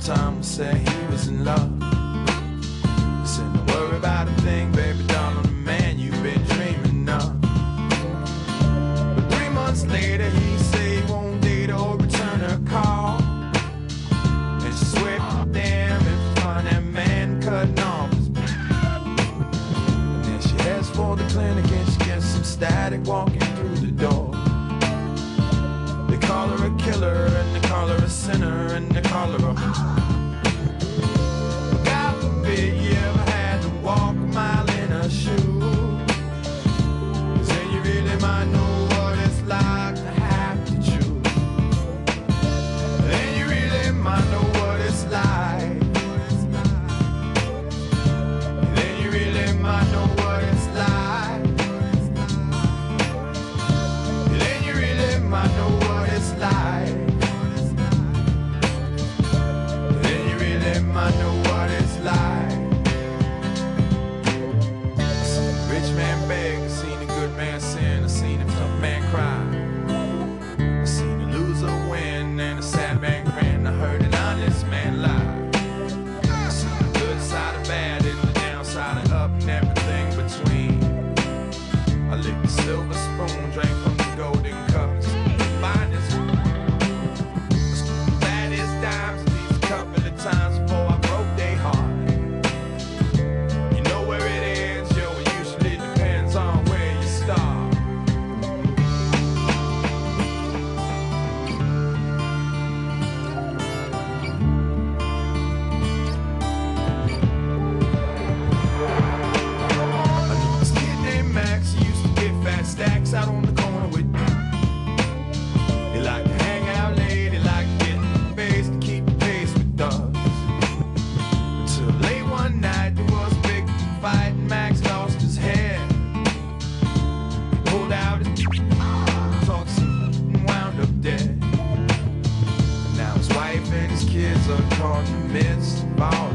time said he was in love. He said, don't worry about a thing, baby doll, the man you've been dreaming of. But three months later, he said he won't date or return her call. And she swept damn and that man cutting off his And then she heads for the clinic and she gets some static walking. They man, baby. ball.